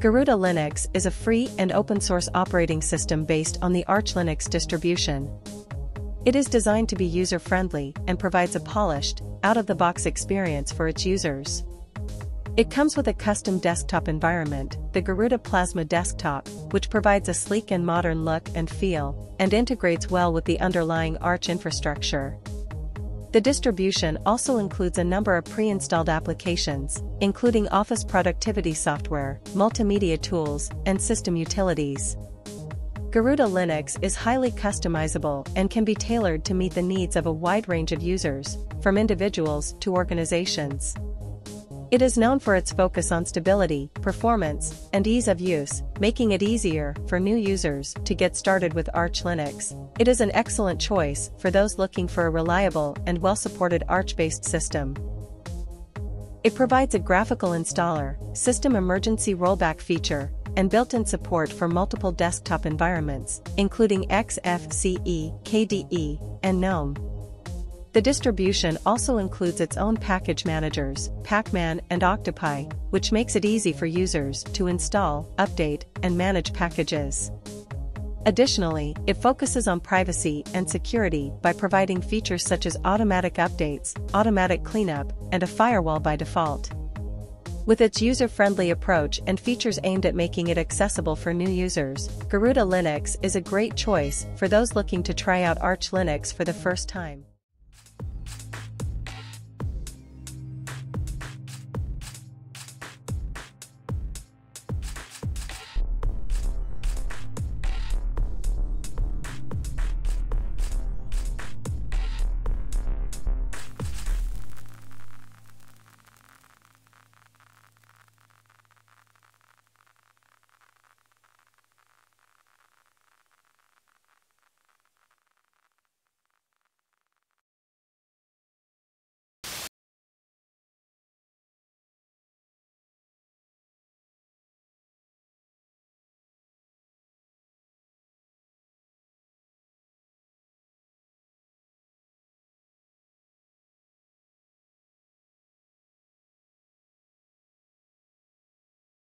Garuda Linux is a free and open-source operating system based on the Arch Linux distribution. It is designed to be user-friendly and provides a polished, out-of-the-box experience for its users. It comes with a custom desktop environment, the Garuda Plasma Desktop, which provides a sleek and modern look and feel, and integrates well with the underlying Arch infrastructure. The distribution also includes a number of pre-installed applications, including office productivity software, multimedia tools, and system utilities. Garuda Linux is highly customizable and can be tailored to meet the needs of a wide range of users, from individuals to organizations. It is known for its focus on stability, performance, and ease of use, making it easier for new users to get started with Arch Linux. It is an excellent choice for those looking for a reliable and well-supported Arch-based system. It provides a graphical installer, system emergency rollback feature, and built-in support for multiple desktop environments, including XFCE, KDE, and GNOME. The distribution also includes its own package managers, Pacman and Octopi, which makes it easy for users to install, update, and manage packages. Additionally, it focuses on privacy and security by providing features such as automatic updates, automatic cleanup, and a firewall by default. With its user-friendly approach and features aimed at making it accessible for new users, Garuda Linux is a great choice for those looking to try out Arch Linux for the first time.